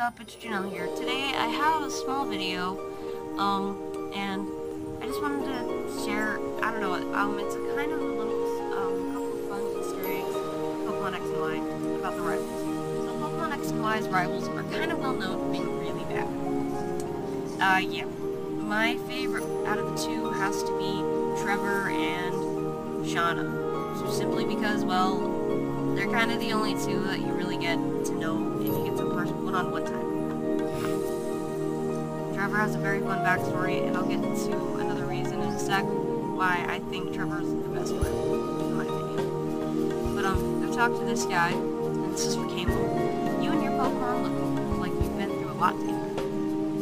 up? It's Janelle here. Today I have a small video, um, and I just wanted to share, I don't know, um, it's a kind of a little, um, couple of fun Easter eggs, Pokemon X and Y, about the rivals. So Pokemon X and Y's rivals are kind of well known for being really bad. Uh, yeah. My favorite out of the two has to be Trevor and Shauna. So simply because, well, they're kind of the only two that you really get to know if you get to one-on-one. Trevor has a very fun backstory, and I'll get into another reason in a sec why I think Trevor's the best one, in my opinion. But um, I've talked to this guy, and this is for Calem. You and your Pokemon look like you've been through a lot together.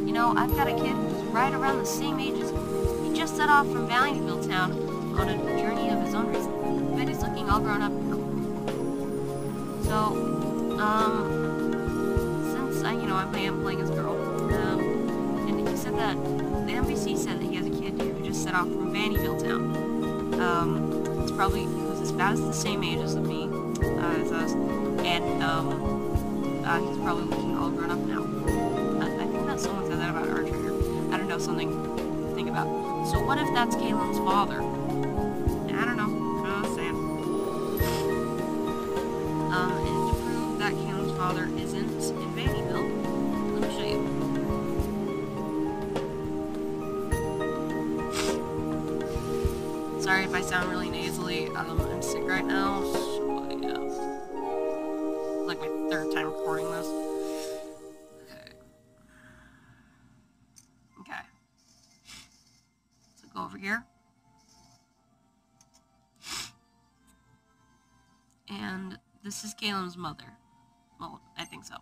You know, I've got a kid who's right around the same age as you. He just set off from Vaniville Town on a journey of his own. I bet he's looking all grown up and cool. So, um, since I, you know, I am playing as girl, that the NPC said that he has a kid who just set off from Vaniville Town. Um, it's probably he was as the same age as me, uh, as us, and um, uh, he's probably looking all grown up now. I, I think that someone said that about trainer. I don't know, something to think about. So what if that's Calem's father? I don't know. Just saying. Um, and to prove that Calem's father isn't nasally. Um, I'm sick right now, so. Like my third time recording this. Okay. Okay. So go over here. And this is Calem's mother. Well, I think so.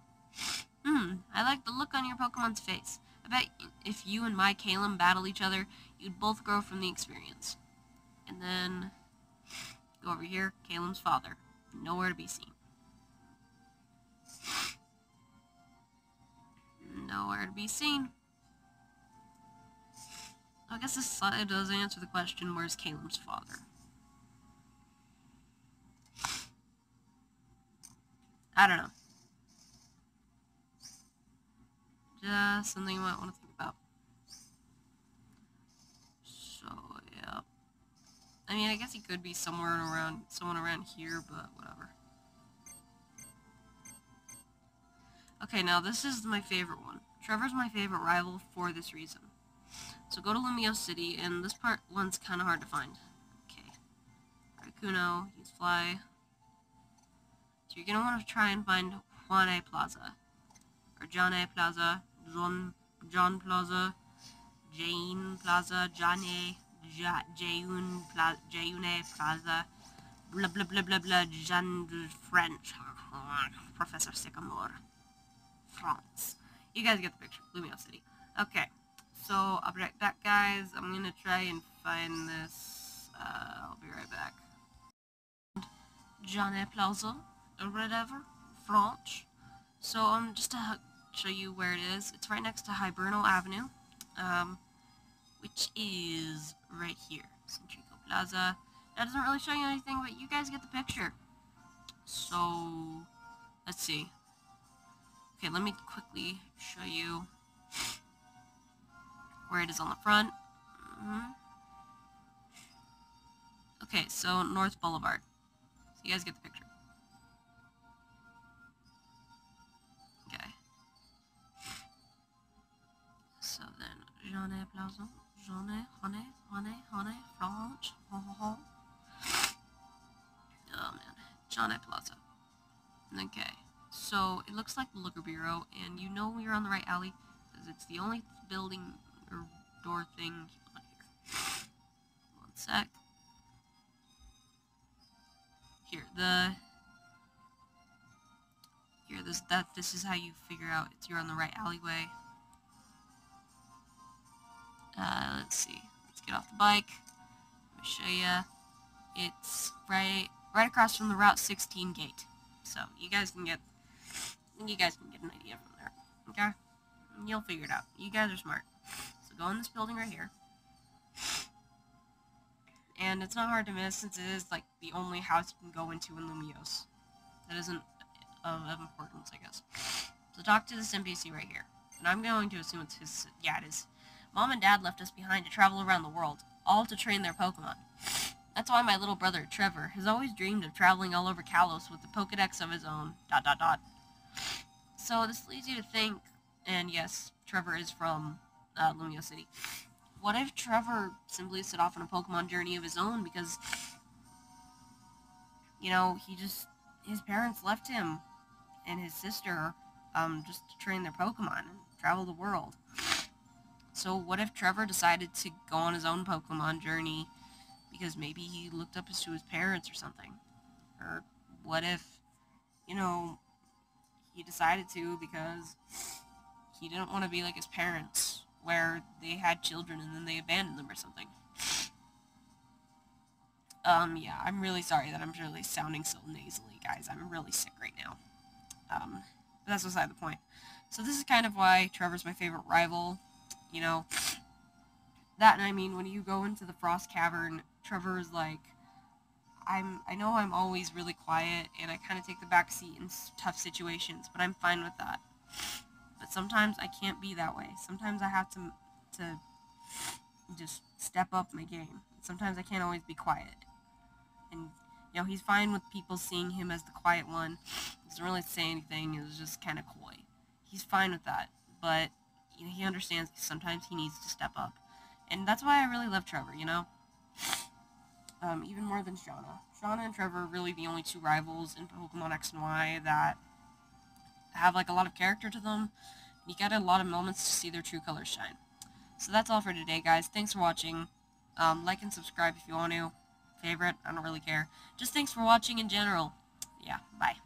Hmm, I like the look on your Pokemon's face. I bet if you and my Calem battle each other, you'd both grow from the experience. And then, over here, Calem's father. Nowhere to be seen. Nowhere to be seen. I guess this slide does answer the question, where's Calem's father? I don't know. Just something you might want to think about. So, yeah. I mean, I guess he could be somewhere around, someone around here, but whatever. Okay, now this is my favorite one. Trevor's my favorite rival for this reason. So go to Lumiose City, and this part one's kind of hard to find. Okay. Articuno, use fly. So you're going to want to try and find Jaune Plaza. Or John A. Plaza, John, John Plaza, Jane Plaza, John A. Ja, Jayun Plaza, Jayune Plaza, blah blah blah blah blah, Jean French, Professor Sycamore, France. You guys get the picture, Lumiose City. Okay, so I'll be right back, guys. I'm gonna try and find this. Uh, I'll be right back. Jean Plaza, or whatever, French. So um, just to show you where it is, it's right next to Hibernal Avenue. Um, which is right here. Centrico Plaza. That doesn't really show you anything, but you guys get the picture. So, let's see. Okay, let me quickly show you where it is on the front. Mm -hmm. Okay, so North Boulevard. So you guys get the picture. Okay. So then, Jeanne Plaza. Johnny, honey, honey, honey, French, ho. Oh man, Johnny Plaza. Okay, so it looks like the Liquor Bureau, and you know you're on the right alley because it's the only building or door thing. on here. One sec. Here, the here this that this is how you figure out if you're on the right alleyway. Uh, let's see. Let's get off the bike. Let me show you. It's right right across from the Route 16 gate. So you guys can get you guys can get an idea from there. Okay? You'll figure it out. You guys are smart. So go in this building right here. And it's not hard to miss since it is like the only house you can go into in Lumiose. That isn't of, of importance, I guess. So talk to this NPC right here. And I'm going to assume it's his... Yeah, it is. Mom and Dad left us behind to travel around the world, all to train their Pokemon. That's why my little brother, Trevor, has always dreamed of traveling all over Kalos with a Pokedex of his own, dot dot dot. So this leads you to think, and yes, Trevor is from uh, Lumiose City. What if Trevor simply set off on a Pokemon journey of his own because, you know, he just, his parents left him and his sister um, just to train their Pokemon and travel the world. So what if Trevor decided to go on his own Pokemon journey because maybe he looked up to his parents or something? Or what if, you know, he decided to because he didn't want to be like his parents, where they had children and then they abandoned them or something. Um, yeah, I'm really sorry that I'm really sounding so nasally, guys. I'm really sick right now. Um, but that's beside the point. So this is kind of why Trevor's my favorite rival. You know, that and I mean, when you go into the Frost Cavern, Trevor is like, I'm, I know I'm always really quiet and I kind of take the back seat in tough situations, but I'm fine with that. But sometimes I can't be that way. Sometimes I have to, to just step up my game. Sometimes I can't always be quiet. And, you know, he's fine with people seeing him as the quiet one. He doesn't really say anything. He's just kind of coy. He's fine with that. But, he understands sometimes he needs to step up. And that's why I really love Trevor, you know? Um, even more than Shauna. Shauna and Trevor are really the only two rivals in Pokemon X and Y that have like a lot of character to them. You get a lot of moments to see their true colors shine. So that's all for today, guys. Thanks for watching. Um, like and subscribe if you want to. Favorite, I don't really care. Just thanks for watching in general. Yeah, bye.